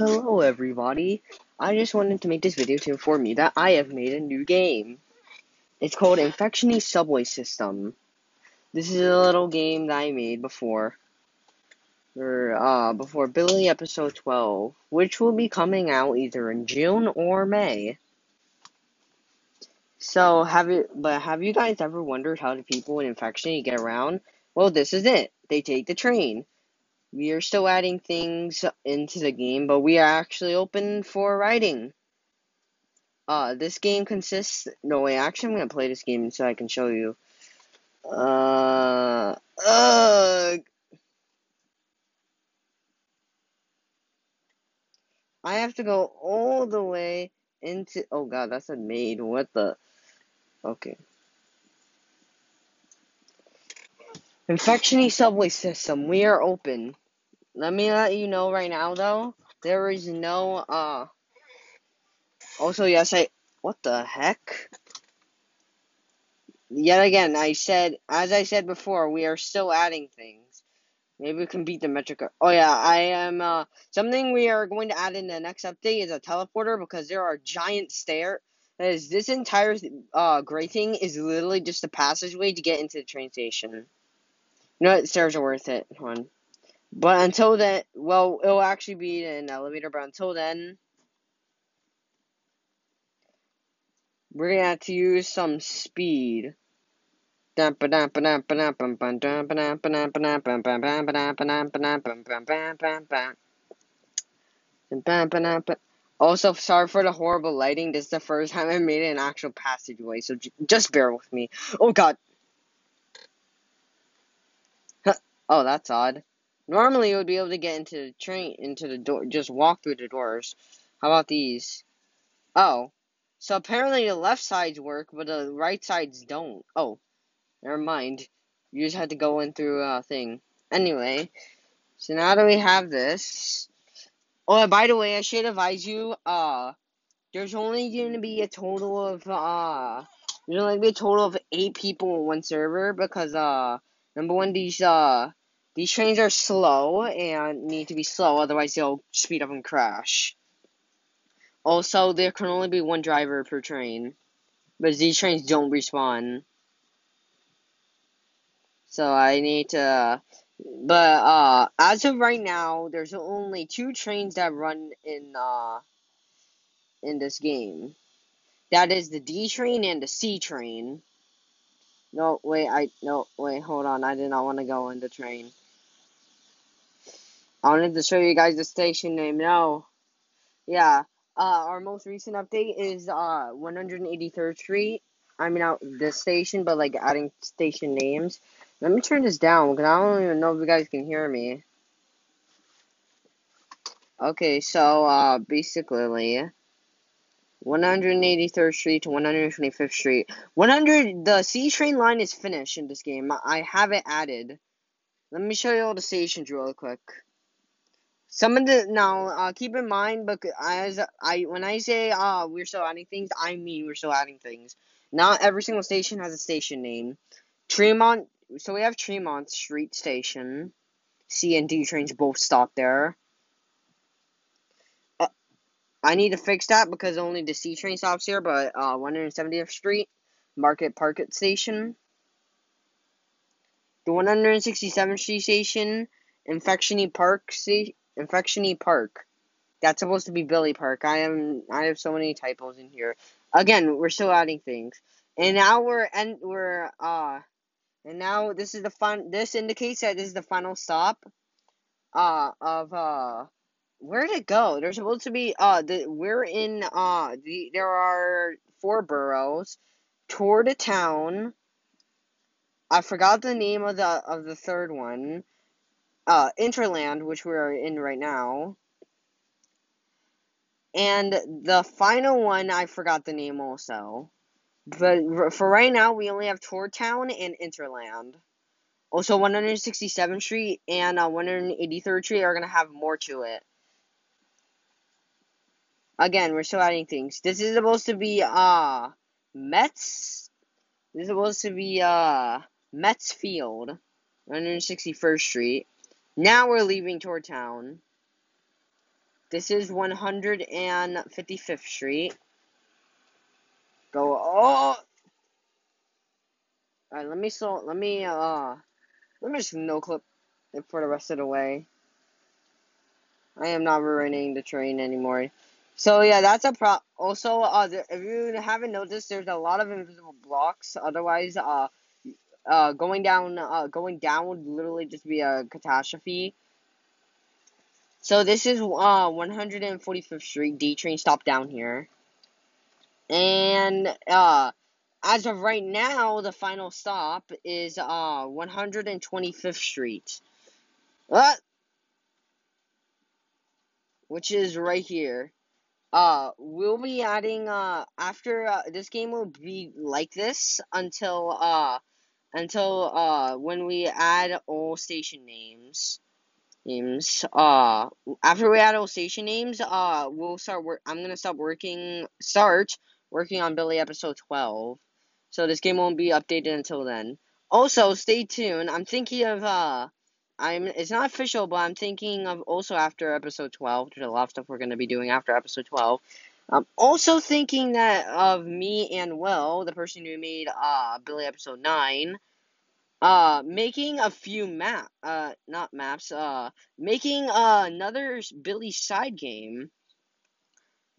Hello everybody, I just wanted to make this video to inform you that I have made a new game. It's called Infectiony Subway System. This is a little game that I made before, or, uh, before Billy episode 12, which will be coming out either in June or May. So, have you, but have you guys ever wondered how the people in Infectiony get around? Well, this is it. They take the train. We are still adding things into the game, but we are actually open for writing. Uh, this game consists. No way, actually, I'm gonna play this game so I can show you. Uh, ugh. I have to go all the way into. Oh god, that's a maid. What the? Okay. Infectiony subway system. We are open. Let me let you know right now, though. There is no, uh. Also, yes, I. What the heck? Yet again, I said, as I said before, we are still adding things. Maybe we can beat the metric. Oh, yeah, I am, uh. Something we are going to add in the next update is a teleporter because there are giant stairs. As this entire uh gray thing is literally just a passageway to get into the train station. You know what? Stairs are worth it. Hold. But until then, well, it'll actually be an elevator, but until then, we're gonna have to use some speed. Also, sorry for the horrible lighting. This is the first time I made an actual passageway, so just bear with me. Oh god. Oh, that's odd. Normally, you would be able to get into the train, into the door, just walk through the doors. How about these? Oh. So apparently the left sides work, but the right sides don't. Oh. Never mind. You just had to go in through a thing. Anyway. So now that we have this. Oh, by the way, I should advise you, uh, there's only going to be a total of, uh, there's only going to be a total of eight people in one server because, uh, number one, these, uh, these trains are slow and need to be slow, otherwise they'll speed up and crash. Also, there can only be one driver per train, but these trains don't respawn. So I need to, but uh, as of right now, there's only two trains that run in uh in this game. That is the D train and the C train. No, wait, I no wait, hold on. I did not want to go in the train. I wanted to show you guys the station name. No. Yeah. Uh, our most recent update is uh 183rd Street. I mean, out this station, but like adding station names. Let me turn this down because I don't even know if you guys can hear me. Okay, so uh, basically, 183rd Street to 125th Street. 100. The C train line is finished in this game. I have it added. Let me show you all the stations real quick. Some of the now uh, keep in mind, but as I when I say uh we're still adding things, I mean we're still adding things. Not every single station has a station name. Tremont, so we have Tremont Street Station. C and D trains both stop there. Uh, I need to fix that because only the C train stops here, but uh 170th Street, Market Parket Station. The 167th Street Station, Infectiony Park Station. Infectiony Park. That's supposed to be Billy Park. I am I have so many typos in here. Again, we're still adding things. And now we're and we're uh and now this is the fun this indicates that this is the final stop uh of uh where did it go? There's supposed to be uh the we're in uh the there are four boroughs. Tour to town. I forgot the name of the of the third one uh, Interland, which we're in right now. And the final one, I forgot the name also. But for right now, we only have Tour Town and Interland. Also, 167th Street and uh, 183rd Street are going to have more to it. Again, we're still adding things. This is supposed to be, uh, Mets. This is supposed to be, uh, Mets Field. 161st Street. Now we're leaving toward town. This is 155th Street. Go. Oh. All right. Let me so. Let me. Uh. Let me just no clip it for the rest of the way. I am not ruining the train anymore. So yeah, that's a pro. Also, uh, if you haven't noticed, there's a lot of invisible blocks. Otherwise, uh, uh, going down, uh, going down would literally just be a catastrophe. So this is uh 145th Street D train stop down here, and uh, as of right now, the final stop is uh 125th Street. Uh, which is right here. Uh, we'll be adding, uh, after, uh, this game will be like this until, uh, until, uh, when we add all station names. Names, uh, after we add all station names, uh, we'll start work, I'm gonna stop working, start working on Billy episode 12. So this game won't be updated until then. Also, stay tuned, I'm thinking of, uh, I'm it's not official, but I'm thinking of also after episode 12. There's a lot of stuff we're to be doing after episode 12. I'm also thinking that of me and Will, the person who made uh Billy episode 9, uh making a few map uh not maps, uh making uh, another Billy side game.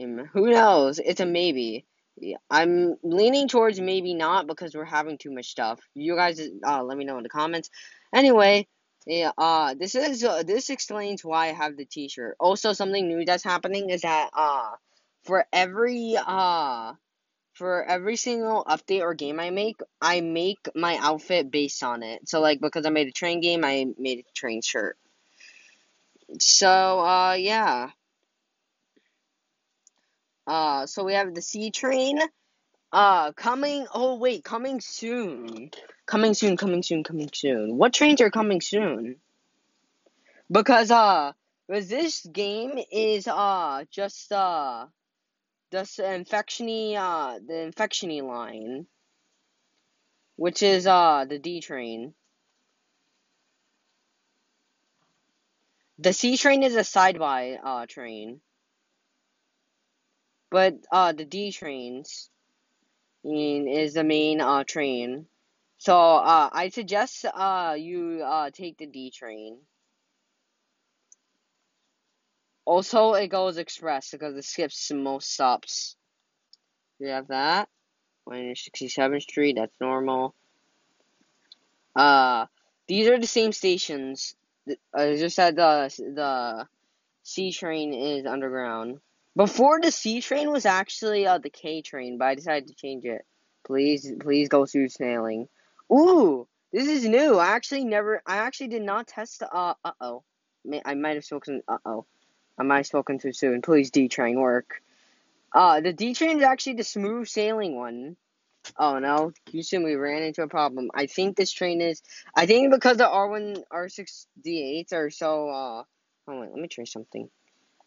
Um, who knows? It's a maybe. I'm leaning towards maybe not because we're having too much stuff. You guys uh let me know in the comments. Anyway, yeah, uh, this is uh, this explains why I have the T-shirt. Also, something new that's happening is that uh, for every uh, for every single update or game I make, I make my outfit based on it. So, like, because I made a train game, I made a train shirt. So, uh, yeah. Uh, so we have the C train. Uh, coming. Oh wait, coming soon. Coming soon, coming soon, coming soon. What trains are coming soon? Because, uh, this game is, uh, just, uh, the infectiony, uh, the infectiony line. Which is, uh, the D train. The C train is a side-by, uh, train. But, uh, the D trains is the main, uh, train. So, uh, I suggest, uh, you, uh, take the D train. Also, it goes express because it skips most stops. We have that. 167th Street, that's normal. Uh, these are the same stations. I just said the, the C train is underground. Before the C train was actually, uh, the K train, but I decided to change it. Please, please go through snailing. Ooh, this is new. I actually never, I actually did not test, uh, uh-oh. I might have spoken, uh-oh. I might have spoken too soon. Please, D-Train, work. Uh, the D-Train is actually the smooth sailing one. Oh, no. Houston, we ran into a problem. I think this train is, I think because the R1, R6, D8s are so, uh, oh, wait, let me try something.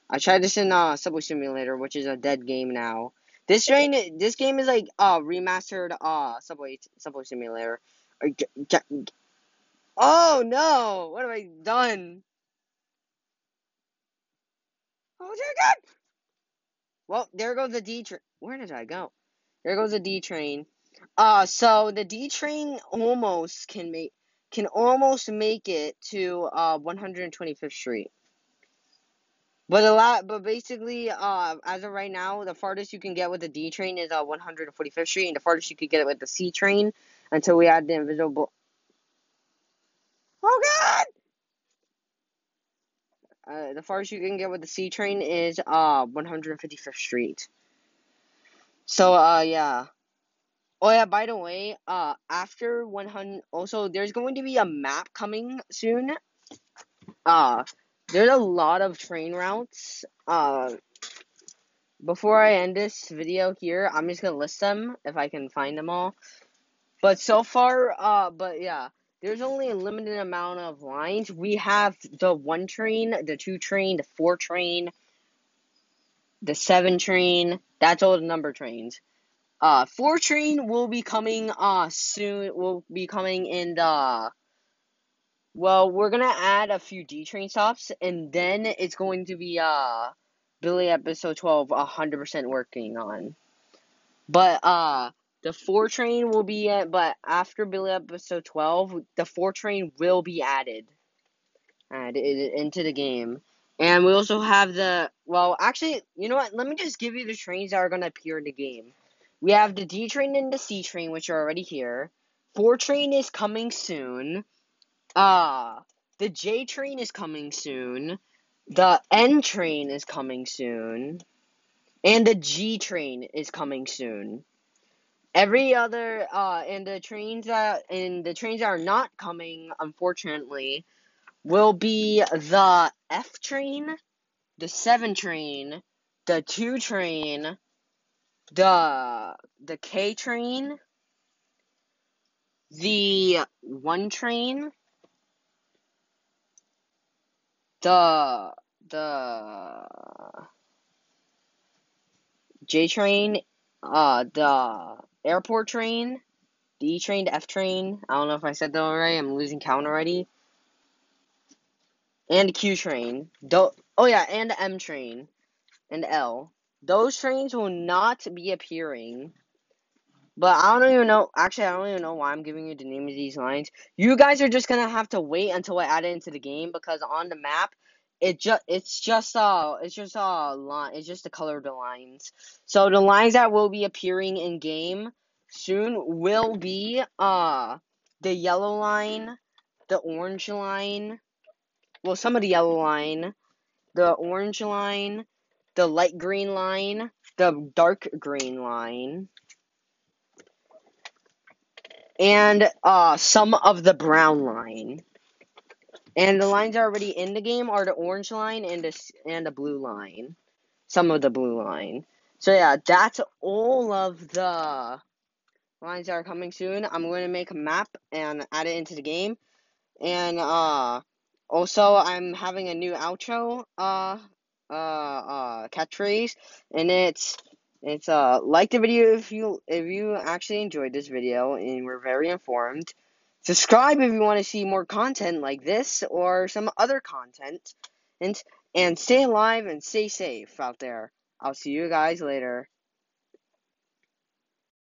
I tried this in, uh, Subway Simulator, which is a dead game now. This train, this game is like uh remastered uh Subway Subway Simulator. Oh no! What have I done? Oh dear God! Well, there goes the D train. Where did I go? There goes the D train. Uh, so the D train almost can make can almost make it to uh 125th Street. But a lot, but basically, uh, as of right now, the farthest you can get with the D train is uh 145th Street, and the farthest you could get it with the C train until we add the invisible. Oh God! Uh, the farthest you can get with the C train is uh 155th Street. So uh yeah. Oh yeah, by the way, uh after 100 also there's going to be a map coming soon. Uh there's a lot of train routes. Uh, before I end this video here, I'm just gonna list them if I can find them all. But so far, uh, but yeah, there's only a limited amount of lines. We have the one train, the two train, the four train, the seven train. That's all the number trains. Uh, four train will be coming uh soon. Will be coming in the well, we're gonna add a few D train stops, and then it's going to be uh Billy episode 12 100% working on. But uh the 4 train will be at but after Billy episode 12, the 4 train will be added added into the game. And we also have the well, actually, you know what? Let me just give you the trains that are going to appear in the game. We have the D train and the C train, which are already here. Four train is coming soon. Uh the J train is coming soon. The N train is coming soon. And the G train is coming soon. Every other uh and the trains that and the trains that are not coming, unfortunately, will be the F train, the 7 train, the 2 train, the the K train, the 1 train, the the J train, uh the airport train, E train, the F train. I don't know if I said that already. I'm losing count already and Q train. Do- oh yeah, and M train and L. Those trains will not be appearing. But I don't even know. Actually, I don't even know why I'm giving you the name of these lines. You guys are just gonna have to wait until I add it into the game because on the map, it just it's just uh it's just uh line. It's just the color of the lines. So the lines that will be appearing in game soon will be uh the yellow line, the orange line, well, some of the yellow line, the orange line, the light green line, the dark green line, and uh, some of the brown line. And the lines already in the game are the orange line and the and the blue line, some of the blue line. So yeah, that's all of the lines that are coming soon. I'm going to make a map and add it into the game, and uh. Also, I'm having a new outro uh uh uh catchphrase and it's it's uh like the video if you if you actually enjoyed this video and were very informed. Subscribe if you want to see more content like this or some other content. And and stay alive and stay safe out there. I'll see you guys later.